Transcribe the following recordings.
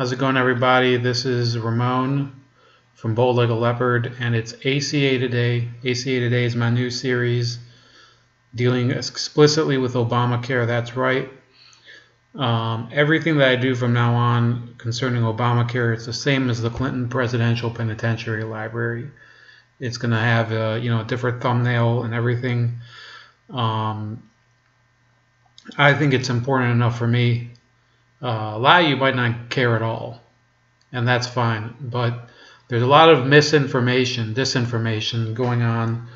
How's it going, everybody? This is Ramon from Bold Like a Leopard, and it's ACA Today. ACA Today is my new series dealing explicitly with Obamacare. That's right. Um, everything that I do from now on concerning Obamacare, it's the same as the Clinton Presidential Penitentiary Library. It's going to have a you know a different thumbnail and everything. Um, I think it's important enough for me uh, lot you might not care at all, and that's fine. But there's a lot of misinformation, disinformation going on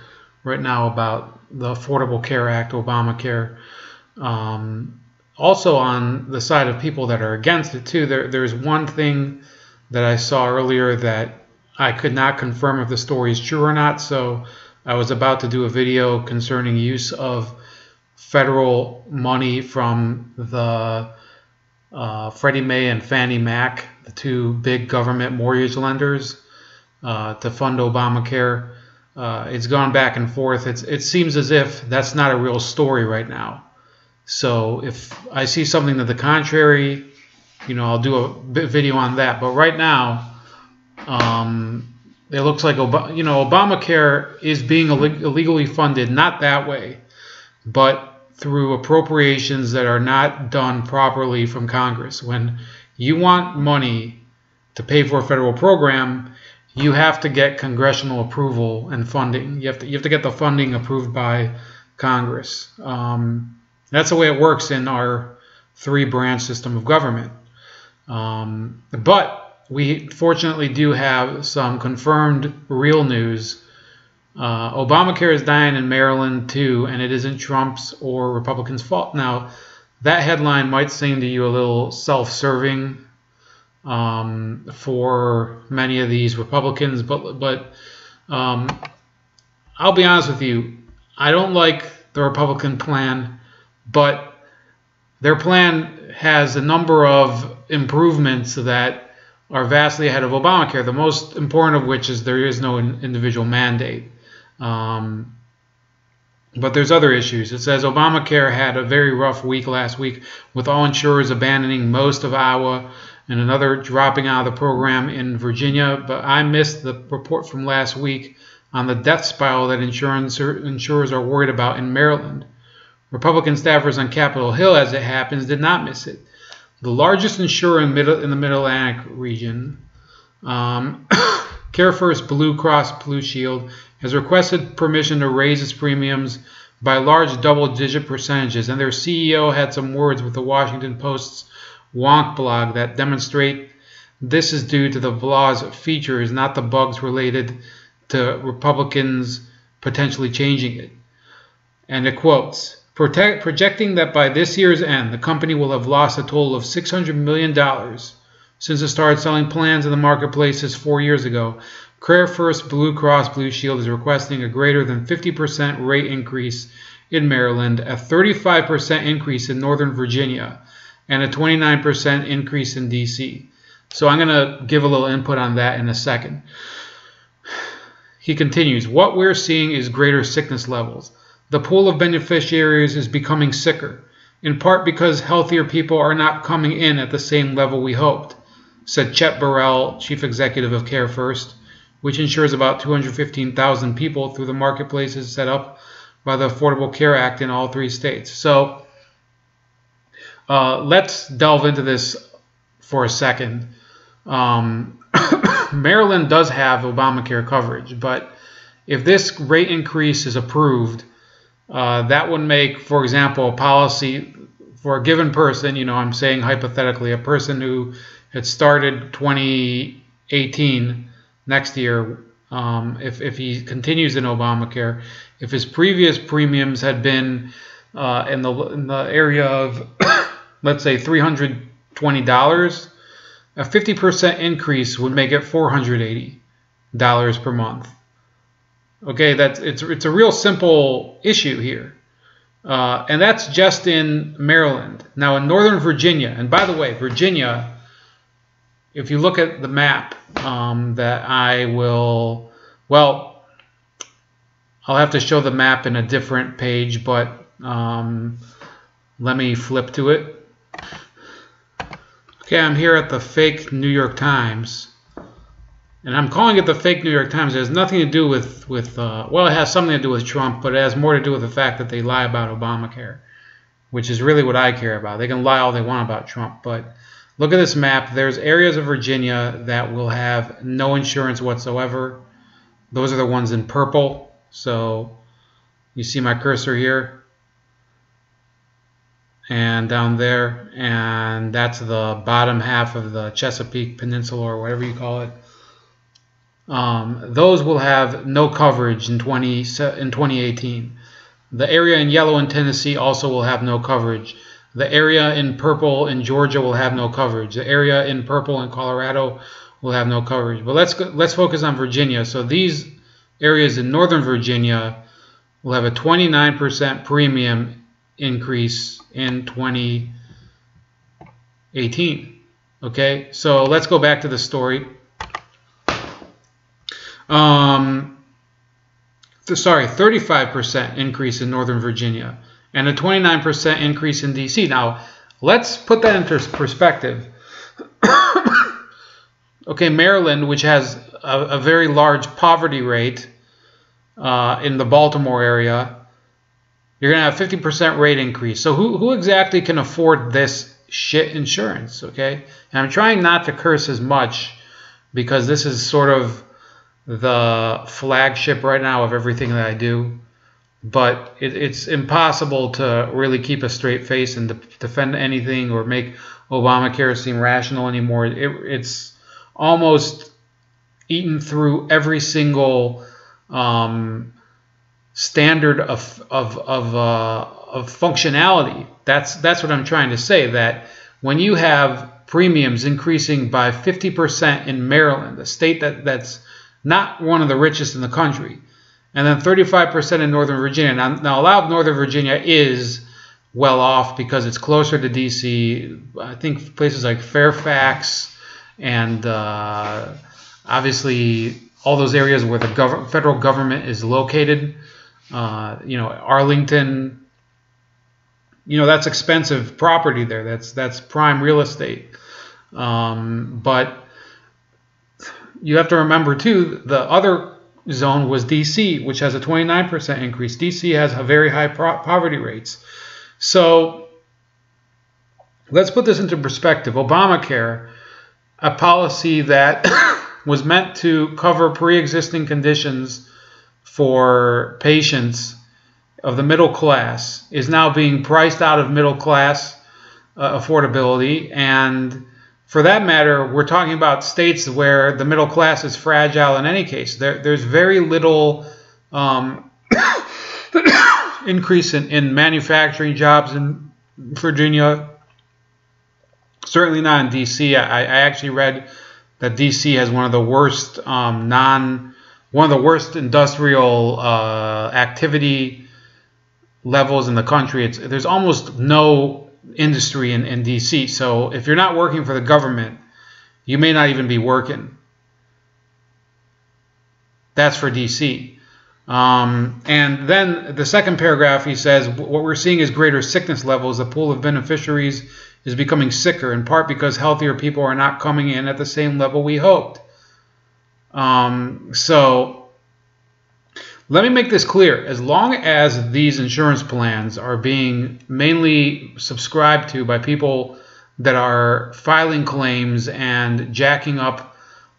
right now about the Affordable Care Act, Obamacare. Um, also, on the side of people that are against it too, there, there's one thing that I saw earlier that I could not confirm if the story is true or not. So I was about to do a video concerning use of federal money from the uh, Freddie Mae and Fannie Mac, the two big government mortgage lenders, uh, to fund Obamacare. Uh, it's gone back and forth. It's, it seems as if that's not a real story right now. So if I see something to the contrary, you know, I'll do a video on that. But right now, um, it looks like Ob- you know Obamacare is being Ill- illegally funded. Not that way, but through appropriations that are not done properly from Congress. When you want money to pay for a federal program, you have to get congressional approval and funding. You have to you have to get the funding approved by Congress. Um, that's the way it works in our three branch system of government. Um, but we fortunately do have some confirmed real news uh, Obamacare is dying in Maryland too, and it isn't Trump's or Republicans' fault. Now, that headline might seem to you a little self serving um, for many of these Republicans, but, but um, I'll be honest with you. I don't like the Republican plan, but their plan has a number of improvements that are vastly ahead of Obamacare. The most important of which is there is no individual mandate. Um, but there's other issues. It says Obamacare had a very rough week last week, with all insurers abandoning most of Iowa and another dropping out of the program in Virginia. But I missed the report from last week on the death spiral that insurance insurers are worried about in Maryland. Republican staffers on Capitol Hill, as it happens, did not miss it. The largest insurer in, middle, in the Mid Atlantic region, um, CareFirst Blue Cross Blue Shield, has requested permission to raise its premiums by large double-digit percentages, and their CEO had some words with the Washington Post's Wonk blog that demonstrate this is due to the law's features, not the bugs related to Republicans potentially changing it. And it quotes, projecting that by this year's end, the company will have lost a total of $600 million since it started selling plans in the marketplaces four years ago CareFirst Blue Cross Blue Shield is requesting a greater than 50% rate increase in Maryland, a 35% increase in Northern Virginia, and a 29% increase in DC. So I'm going to give a little input on that in a second. He continues, what we're seeing is greater sickness levels. The pool of beneficiaries is becoming sicker, in part because healthier people are not coming in at the same level we hoped, said Chet Burrell, chief executive of CareFirst which insures about 215,000 people through the marketplaces set up by the Affordable Care Act in all three states. So uh, let's delve into this for a second. Um, Maryland does have Obamacare coverage, but if this rate increase is approved, uh, that would make, for example, a policy for a given person, you know, I'm saying hypothetically, a person who had started 2018 next year um, if, if he continues in Obamacare. If his previous premiums had been uh, in the in the area of let's say $320, a 50% increase would make it $480 per month. Okay, that's it's it's a real simple issue here. Uh, and that's just in Maryland. Now, in Northern Virginia, and by the way, Virginia if you look at the map um, that I will, well, I'll have to show the map in a different page, but um, let me flip to it. Okay, I'm here at the fake New York Times. And I'm calling it the fake New York Times. It has nothing to do with, with uh, well, it has something to do with Trump, but it has more to do with the fact that they lie about Obamacare, which is really what I care about. They can lie all they want about Trump, but look at this map. There's areas of Virginia that will have no insurance whatsoever. Those are the ones in purple. So you see my cursor here and down there and that's the bottom half of the Chesapeake Peninsula or whatever you call it um, those will have no coverage in 20 in 2018 the area in yellow in Tennessee also will have no coverage the area in purple in Georgia will have no coverage. The area in purple in Colorado will have no coverage. But let's go, let's focus on Virginia. So these areas in northern Virginia will have a 29% premium increase in 2018. Okay, so let's go back to the story. Um, sorry, 35% increase in Northern Virginia and a 29% increase in DC. Now, let's put that into perspective. okay, Maryland, which has a, a very large poverty rate uh, in the Baltimore area, you're going to have 50% rate increase. So who, who exactly can afford this shit insurance, okay? And I'm trying not to curse as much because this is sort of the flagship right now of everything that I do. But it, it's impossible to really keep a straight face and defend anything or make Obamacare seem rational anymore. It, it's almost eaten through every single um, standard of of of, uh, of functionality. That's that's what I'm trying to say. That when you have premiums increasing by 50% in Maryland, a state that that's not one of the richest in the country, and then 35% in Northern Virginia. Now, now a lot of Northern Virginia is well off because it's closer to DC. I think places like Fairfax and uh, obviously all those areas where the gov federal government is located uh, you know, Arlington, you know, that's expensive property there. That's that's prime real estate. Um, but you have to remember too, the other zone was DC, which has a 29% increase. DC has a very high poverty rates. So let's put this into perspective. Obamacare, a policy that was meant to cover pre-existing conditions for patients of the middle class is now being priced out of middle class uh, affordability. And for that matter, we're talking about states where the middle class is fragile in any case. There, there's very little um, increase in, in manufacturing jobs in Virginia. Certainly not in D.C. I, I actually read that D.C. has one of the worst um, non one of the worst industrial uh, activity levels in the country. It's, there's almost no industry in, in DC. So if you're not working for the government, you may not even be working. That's for DC. Um, and then the second paragraph, he says, what we're seeing is greater sickness levels. The pool of beneficiaries is becoming sicker, in part because healthier people are not coming in at the same level we hoped. Um, so let me make this clear. As long as these insurance plans are being mainly subscribed to by people that are filing claims and jacking up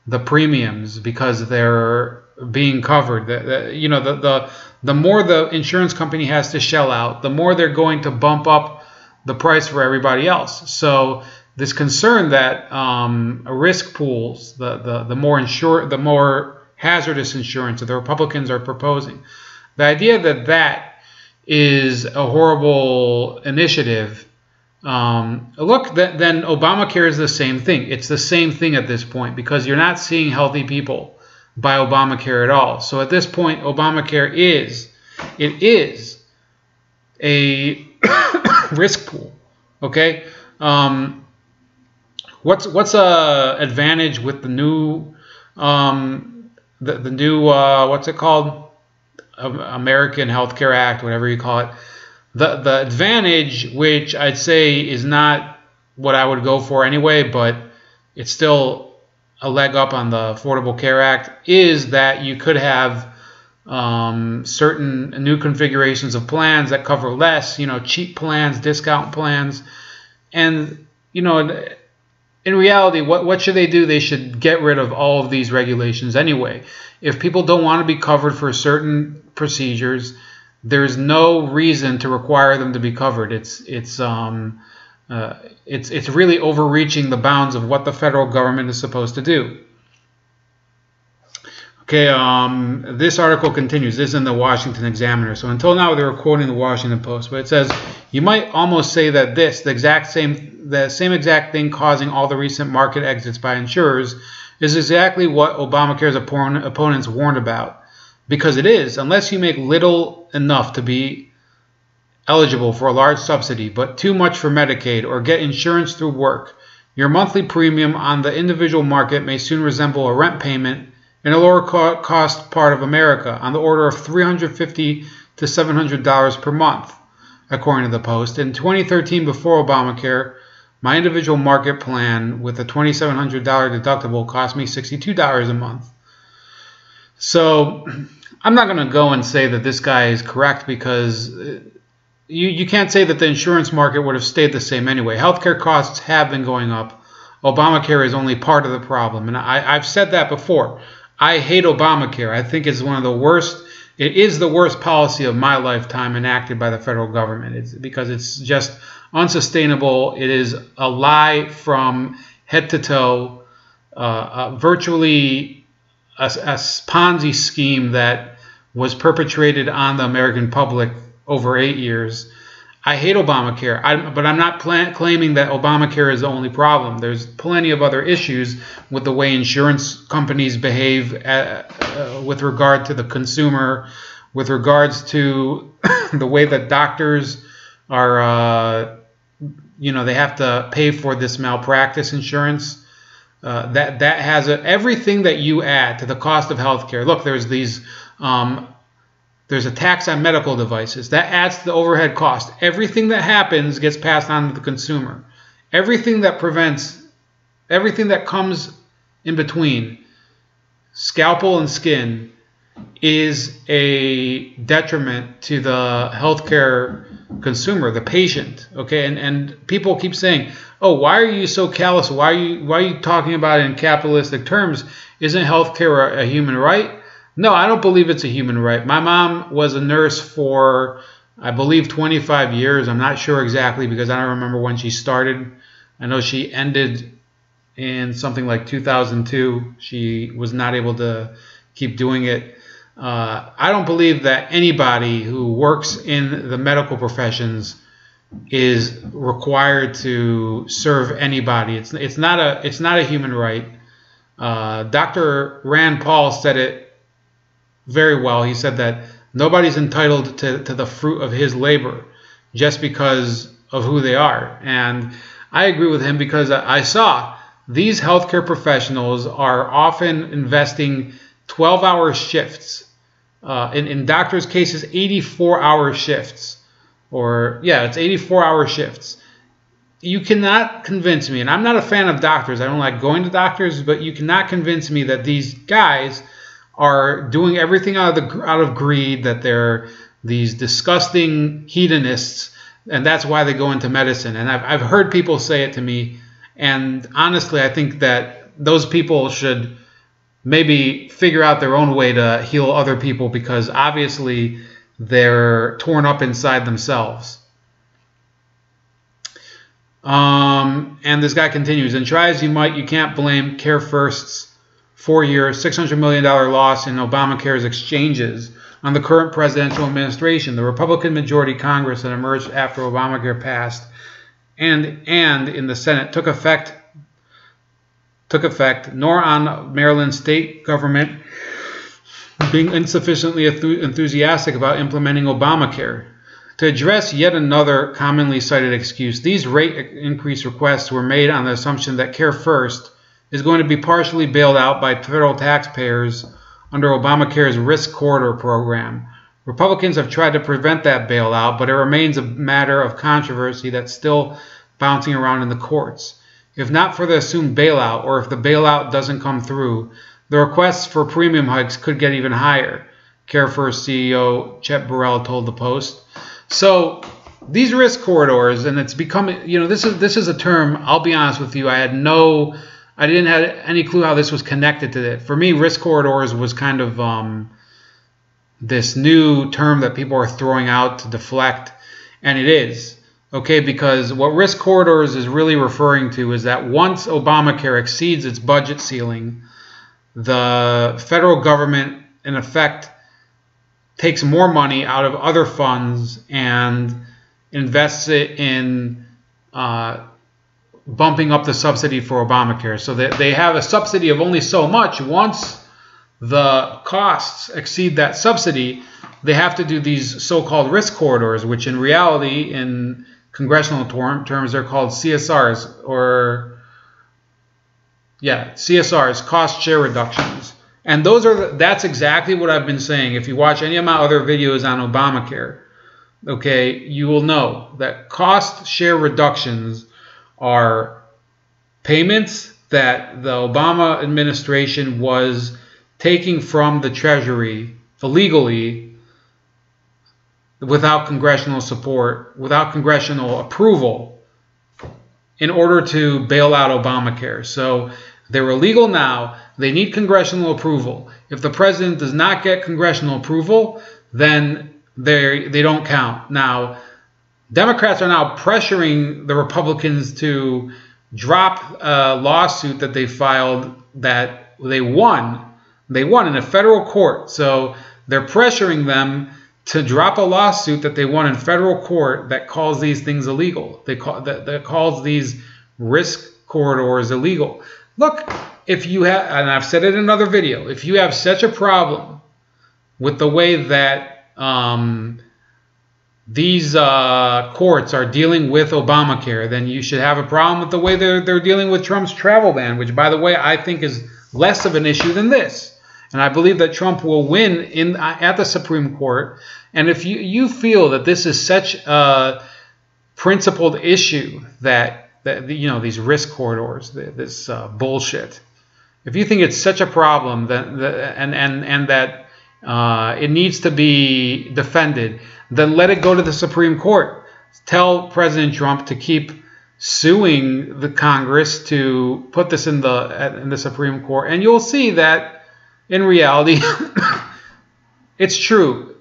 the premiums because they're being covered, the, you know, the, the the more the insurance company has to shell out, the more they're going to bump up the price for everybody else. So this concern that um, risk pools, the, the, the more insure, the more hazardous insurance that the Republicans are proposing, the idea that that is a horrible initiative. Um, look, th- then Obamacare is the same thing. It's the same thing at this point because you're not seeing healthy people by Obamacare at all. So at this point, Obamacare is it is a risk pool. Okay. Um, What's what's a advantage with the new um, the the new uh, what's it called American Healthcare Act, whatever you call it. The the advantage, which I'd say is not what I would go for anyway, but it's still a leg up on the Affordable Care Act, is that you could have um, certain new configurations of plans that cover less, you know, cheap plans, discount plans. And, you know, in reality, what, what should they do? They should get rid of all of these regulations anyway. If people don't want to be covered for certain procedures, there's no reason to require them to be covered. It's it's um, uh, it's it's really overreaching the bounds of what the federal government is supposed to do. Okay, um, this article continues. This is in the Washington Examiner. So until now, they were quoting the Washington Post, but it says you might almost say that this, the exact same, the same exact thing causing all the recent market exits by insurers, is exactly what Obamacare's opponents warned about. Because it is, unless you make little enough to be eligible for a large subsidy, but too much for Medicaid or get insurance through work, your monthly premium on the individual market may soon resemble a rent payment in a lower cost part of America on the order of $350 to $700 per month, according to the Post. In 2013, before Obamacare, my individual market plan with a $2,700 deductible cost me $62 a month. So I'm not going to go and say that this guy is correct because uh, you, you can't say that the insurance market would have stayed the same anyway. Healthcare costs have been going up. Obamacare is only part of the problem. And I, I've said that before. I hate Obamacare. I think it's one of the worst. It is the worst policy of my lifetime enacted by the federal government. It's because it's just unsustainable. It is a lie from head to toe, uh, uh, virtually a, a Ponzi scheme that was perpetrated on the American public over eight years. I hate Obamacare, I, but I'm not claiming that Obamacare is the only problem. There's plenty of other issues with the way insurance companies behave uh, uh, with regard to the consumer, with regards to the way that doctors are, uh, you know, they have to pay for this malpractice insurance. Uh, that that has a, everything that you add to the cost of healthcare. Look, there's these um, there's a tax on medical devices. That adds to the overhead cost. Everything that happens gets passed on to the consumer. Everything that prevents, everything that comes in between scalpel and skin is a detriment to the healthcare consumer, the patient. Okay, and and people keep saying, "Oh, why are you so callous? Why are you why are you talking about it in capitalistic terms? Isn't healthcare a, a human right?" No, I don't believe it's a human right. My mom was a nurse for, I believe, 25 years. I'm not sure exactly because I don't remember when she started. I know she ended in something like 2002. She was not able to keep doing it. Uh, I don't believe that anybody who works in the medical professions is required to serve anybody. It's it's not a it's not a human right. Uh, Dr. Rand Paul said it very well. He said that nobody's entitled to, to the fruit of his labor just because of who they are. And I agree with him because I saw these healthcare professionals are often investing 12 hour shifts. Uh, in, in doctors' cases, 84 hour shifts. Or, yeah, it's 84 hour shifts. You cannot convince me, and I'm not a fan of doctors. I don't like going to doctors, but you cannot convince me that these guys are doing everything out of the out of greed that they're these disgusting hedonists and that's why they go into medicine and I've, I've heard people say it to me and honestly i think that those people should maybe figure out their own way to heal other people because obviously they're torn up inside themselves um, and this guy continues and try as you might you can't blame CareFirst's four-year, $600 million loss in Obamacare's exchanges on the current presidential administration. The Republican majority Congress that emerged after Obamacare passed and and in the Senate took effect took effect, nor on Maryland state government being insufficiently enthusiastic about implementing Obamacare. To address yet another commonly cited excuse, these rate increase requests were made on the assumption that CareFirst is going to be partially bailed out by federal taxpayers under Obamacare's Risk Corridor program. Republicans have tried to prevent that bailout, but it remains a matter of controversy that's still bouncing around in the courts. If not for the assumed bailout, or if the bailout doesn't come through, the requests for premium hikes could get even higher, CareFirst CEO Chet Burrell told the Post. So these risk corridors, and it's becoming, you know, this is this is a term. I'll be honest with you, I had no, I didn't have any clue how this was connected to it. For me, risk corridors was kind of um, this new term that people are throwing out to deflect, and it is okay because what risk corridors is really referring to is that once Obamacare exceeds its budget ceiling, the federal government, in effect, takes more money out of other funds and invests it in uh, bumping up the subsidy for Obamacare. So that they have a subsidy of only so much. Once the costs exceed that subsidy, they have to do these so-called risk corridors, which in reality, in congressional terms, they're called CSRs or yeah, CSRs, cost share reductions. And those are that's exactly what I've been saying. If you watch any of my other videos on Obamacare, okay, you will know that cost share reductions are payments that the Obama administration was taking from the Treasury illegally without congressional support, without congressional approval, in order to bail out Obamacare. So they're illegal now. They need congressional approval. If the president does not get congressional approval, then they they don't count. Now, Democrats are now pressuring the Republicans to drop a lawsuit that they filed that they won. They won in a federal court. So they're pressuring them to drop a lawsuit that they won in federal court that calls these things illegal. They call that, that calls these risk corridors illegal. Look, if you have, and I've said it in another video, if you have such a problem with the way that um, these uh, courts are dealing with Obamacare, then you should have a problem with the way they're, they're dealing with Trump's travel ban, which, by the way, I think is less of an issue than this. And I believe that Trump will win in at the Supreme Court. And if you, you feel that this is such a principled issue that, that you know these risk corridors, this uh, bullshit, if you think it's such a problem that, and and and that uh, it needs to be defended, then let it go to the Supreme Court. Tell President Trump to keep suing the Congress to put this in the in the Supreme Court, and you'll see that in reality, it's true.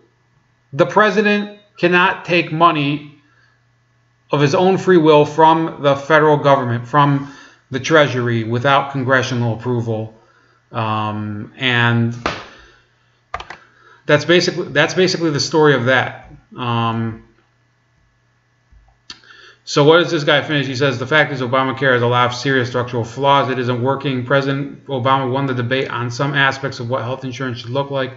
The president cannot take money of his own free will from the federal government, from the Treasury, without congressional approval. Um, and that's basically that's basically the story of that. Um, so what does this guy finish? He says the fact is Obamacare has a lot of serious structural flaws. It isn't working. President Obama won the debate on some aspects of what health insurance should look like,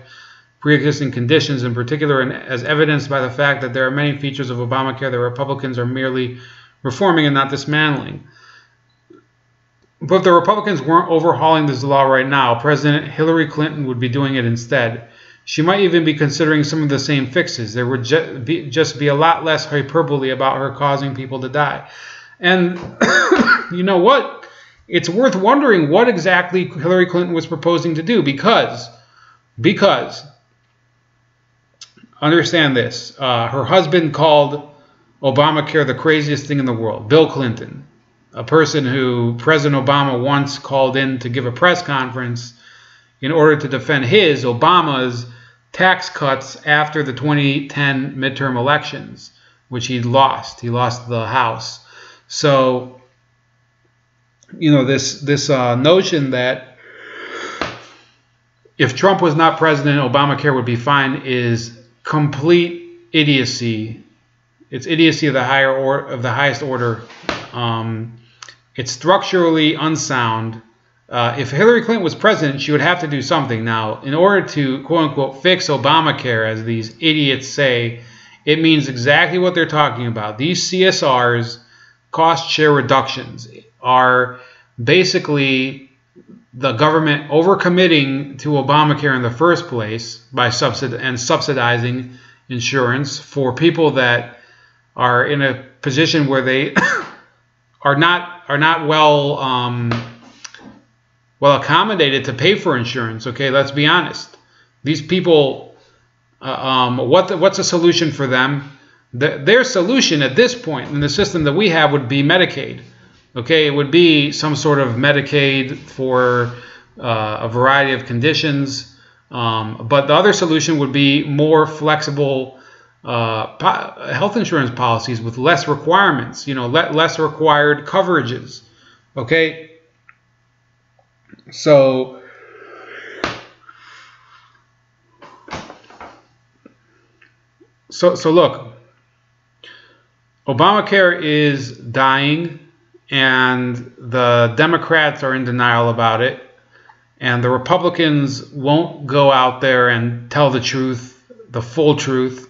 pre-existing conditions in particular, and as evidenced by the fact that there are many features of Obamacare that Republicans are merely reforming and not dismantling. But if the Republicans weren't overhauling this law right now, President Hillary Clinton would be doing it instead. She might even be considering some of the same fixes. There would ju be, just be a lot less hyperbole about her causing people to die. And you know what? It's worth wondering what exactly Hillary Clinton was proposing to do because, because, understand this, uh, her husband called Obamacare the craziest thing in the world, Bill Clinton, a person who President Obama once called in to give a press conference in order to defend his, Obama's, tax cuts after the 2010 midterm elections, which he lost. He lost the House. So, you know, this this uh, notion that if Trump was not president, Obamacare would be fine is complete idiocy. It's idiocy of the higher or of the highest order. Um, it's structurally unsound. Uh, if Hillary Clinton was president, she would have to do something. Now, in order to quote unquote fix Obamacare, as these idiots say, it means exactly what they're talking about. These CSRs, cost share reductions, are basically the government overcommitting to Obamacare in the first place by subsid and subsidizing insurance for people that are in a position where they are not are not well um, well accommodated to pay for insurance. Okay, let's be honest. These people, uh, um, what the, what's a solution for them? The, their solution at this point in the system that we have would be Medicaid. Okay, it would be some sort of Medicaid for uh, a variety of conditions. Um, but the other solution would be more flexible uh, health insurance policies with less requirements, you know, le less required coverages. Okay. So, so, so look, Obamacare is dying, and the Democrats are in denial about it, and the Republicans won't go out there and tell the truth, the full truth,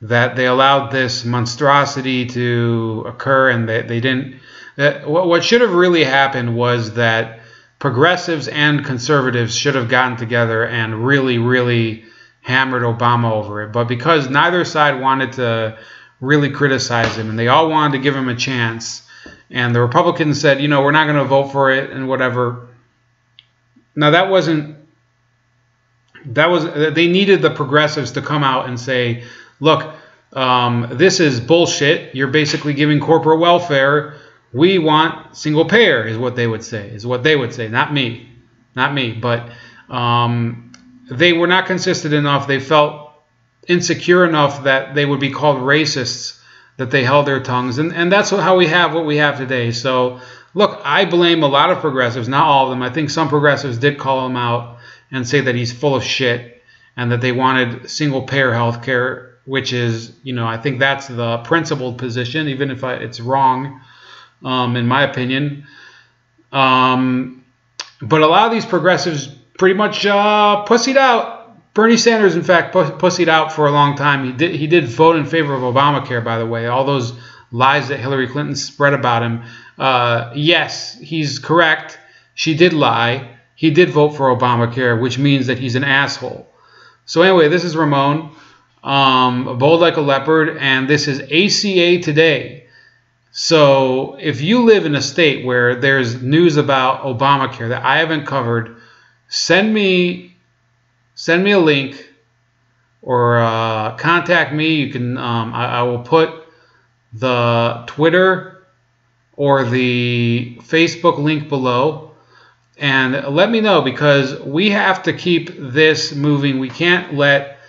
that they allowed this monstrosity to occur, and they, they didn't. That, what should have really happened was that progressives and conservatives should have gotten together and really, really hammered Obama over it. But because neither side wanted to really criticize him, and they all wanted to give him a chance. And the Republicans said, you know, we're not going to vote for it and whatever. Now that wasn't that was they needed the progressives to come out and say, look, um, this is bullshit. You're basically giving corporate welfare. We want single payer, is what they would say. Is what they would say, not me, not me. But um, they were not consistent enough. They felt insecure enough that they would be called racists that they held their tongues. And, and that's how we have what we have today. So, look, I blame a lot of progressives, not all of them. I think some progressives did call him out and say that he's full of shit and that they wanted single payer health care, which is, you know, I think that's the principled position, even if I, it's wrong, um, in my opinion. Um, but a lot of these progressives pretty much uh, pussied out Bernie Sanders, in fact, pussied out for a long time. He did he did vote in favor of Obamacare, by the way. All those lies that Hillary Clinton spread about him. Uh, yes, he's correct. She did lie. He did vote for Obamacare, which means that he's an asshole. So anyway, this is Ramon, um, bold like a leopard, and this is ACA today. So if you live in a state where there's news about Obamacare that I haven't covered, send me send me a link or uh, contact me. You can um, I, I, will put the Twitter or the Facebook link below and let me know because we have to keep this moving. We can't let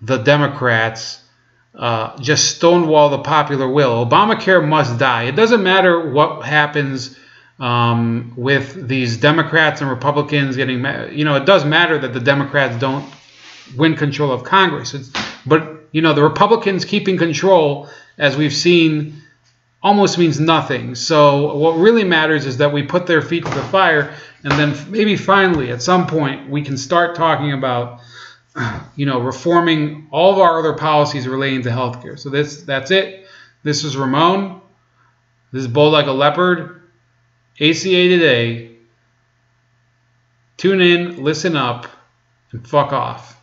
the Democrats uh, just stonewall the popular will. Obamacare must die. It doesn't matter what happens um, with these Democrats and Republicans getting, you know, it does matter that the Democrats don't win control of Congress. It's, but, you know, the Republicans keeping control, as we've seen, almost means nothing. So what really matters is that we put their feet to the fire, and then maybe finally, at some point, we can start talking about, you know, reforming all of our other policies relating to healthcare. So this, that's it. This is Ramon. This is Bold Like a Leopard. ACA Today. Tune in, listen up, and fuck off.